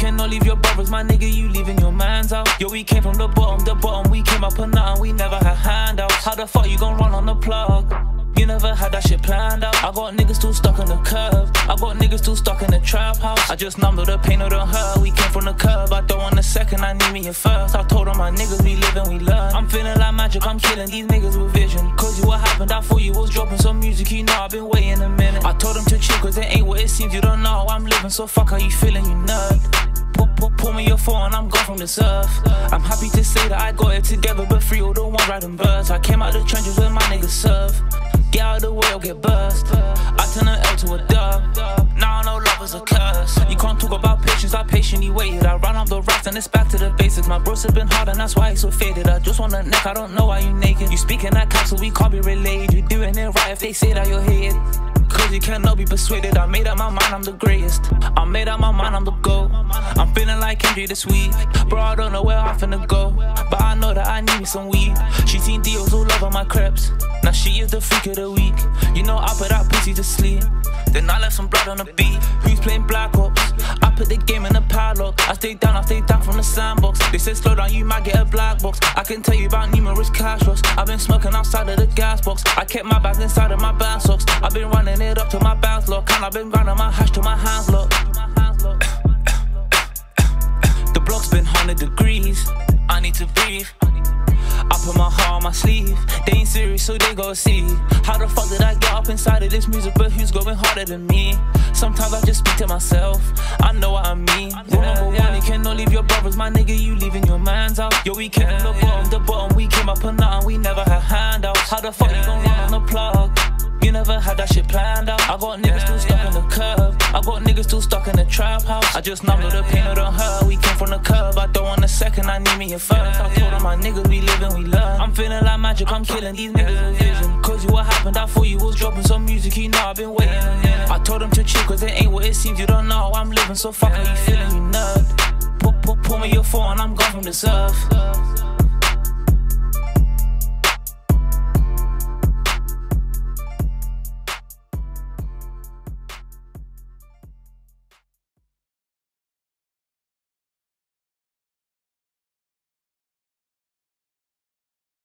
cannot leave your brothers, my nigga, you leaving your mans out. Yo, we came from the bottom, the bottom, we came up and nothing, we never had handouts. How the fuck you gon' run on the plug? You never had that shit planned out. I got niggas too stuck on the curb. I got niggas too stuck in the trap house. I just numbed all the pain of the hurt. We came from the curb. I don't want a second, I need me a first. I told all my niggas we live and we learn. I'm feeling like magic, I'm killing these niggas with vision. Cause you music, you know I've been waiting a minute. I told them to chill cause it ain't what it seems, you don't know how I'm living, so fuck how you feeling, you nerd. Pull, pull, pull me your phone, I'm gone from this earth. I'm happy to say that I got it together, but free all the ones riding birds. I came out the trenches where my niggas serve. Get out of the way or get burst. I turn an L to a dub. Now I know is a curse. You can't talk about patience, I patiently waited. I run up the rocks and it's back to the basics. My bros have been hard and that's why he's so faded. I just want a neck, I don't know why you naked. You speaking that cap, we can't be related. You doing it right if they say that you're hated. Cause you cannot be persuaded. I made up my mind, I'm the greatest. I made up my mind, I'm the GOAT. I'm feeling like Kendrick this week. Bro, I don't know where I'm finna go. But I know that I need me some weed. She seen deals all over my crepes. Now she is the freak of the week. You know, I put that pussy to sleep. Then I left some blood on the beat. Who's playing Black Ops? I put the game in the padlock. I stay down, I stay down from the sandbox. They said slow down, you might get a black box. I can tell you about numerous cash rocks. I've been smoking outside of the gas box. I kept my bags inside of my band socks. I've been running it up to my bounce lock. And I've been grinding my hash to my hands lock. The block's been 100 degrees. I need to breathe. Put my heart on my sleeve. They ain't serious, so they go see. How the fuck did I get up inside of this music? But who's going harder than me? Sometimes I just speak to myself. I know what I mean. Rule number one, you cannot leave your brothers, my nigga. You leaving your mans out. Yo, we came from the bottom, the bottom. We came up and nothing. We never had handouts. How the fuck you gon' run on the plug? You never had that shit planned out. I got niggas still stuck in the curb. I got niggas still stuck in the trap house. I just numbed the pain of the hurt. We came from the curb. I don't want a second, I need me a first. I told my niggas we live and we learn. I'm feeling like magic, I'm killing these niggas with vision. Cause you what happened, I thought you was dropping some music, you know I've been waiting. I told them to chill cause it ain't what it seems, you don't know I'm living, so fuck how you feeling, you nerd. Pull, me your phone, and I'm gone from this earth.